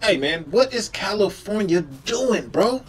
Hey man, what is California doing, bro?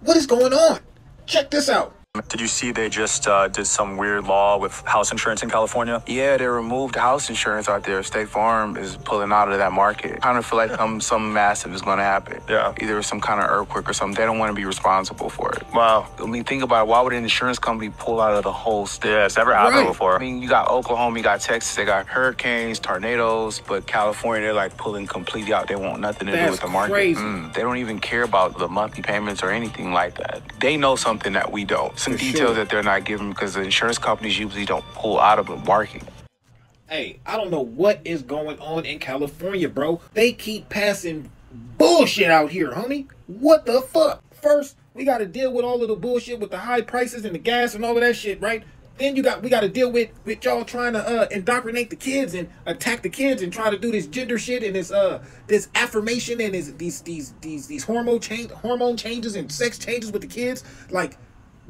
What is going on? Check this out. Did you see they just uh, did some weird law with house insurance in California? Yeah, they removed house insurance out there. State Farm is pulling out of that market. Kind of feel like some something massive is going to happen. Yeah. Either some kind of earthquake or something. They don't want to be responsible for it. Wow. I mean, think about it. Why would an insurance company pull out of the whole state? Yeah, it's never happened Right. before. I mean, you got Oklahoma, you got Texas, they got hurricanes, tornadoes, but California, they're like pulling completely out. They want nothing to do with the market. crazy. Mm, they don't even care about the monthly payments or anything like that. They know something that we don't. Some details sure. that they're not giving because the insurance companies usually don't pull out of the market. Hey, I don't know what is going on in California, bro. They keep passing bullshit out here, homie. What the fuck? First, we got to deal with all of the bullshit with the high prices and the gas and all of that shit, right? Then you got we got to deal with with y'all trying to uh indoctrinate the kids and attack the kids and try to do this gender shit and this uh this affirmation and this these these these these hormone change hormone changes and sex changes with the kids. Like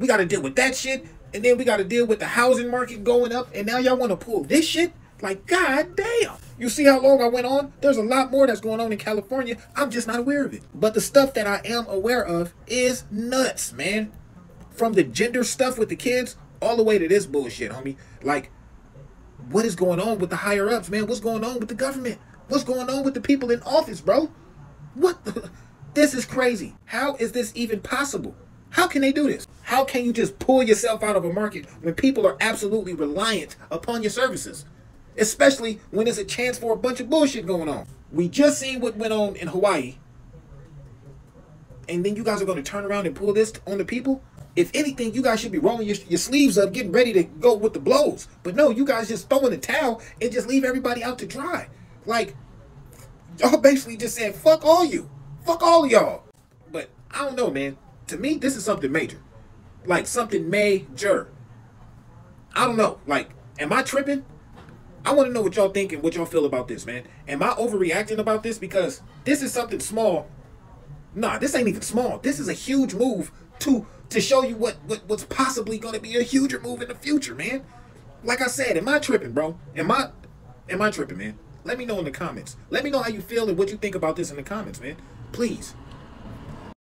we got to deal with that shit, and then we got to deal with the housing market going up, and now y'all want to pull this shit? Like, god damn. You see how long I went on? There's a lot more that's going on in California. I'm just not aware of it. But the stuff that I am aware of is nuts, man. From the gender stuff with the kids all the way to this bullshit, homie. Like, what is going on with the higher ups, man? What's going on with the government? What's going on with the people in office, bro? What the? This is crazy. How is this even possible? How can they do this? How can you just pull yourself out of a market when people are absolutely reliant upon your services? Especially when there's a chance for a bunch of bullshit going on. We just seen what went on in Hawaii. And then you guys are going to turn around and pull this on the people? If anything, you guys should be rolling your, your sleeves up, getting ready to go with the blows. But no, you guys just throw in the towel and just leave everybody out to dry. Like, y'all basically just said, fuck all you. Fuck all y'all. But I don't know, man. To me, this is something major. Like something major. I don't know. Like, am I tripping? I want to know what y'all think and what y'all feel about this, man. Am I overreacting about this? Because this is something small. Nah, this ain't even small. This is a huge move to to show you what, what what's possibly going to be a huger move in the future, man. Like I said, am I tripping, bro? Am I am I tripping, man? Let me know in the comments. Let me know how you feel and what you think about this in the comments, man. Please.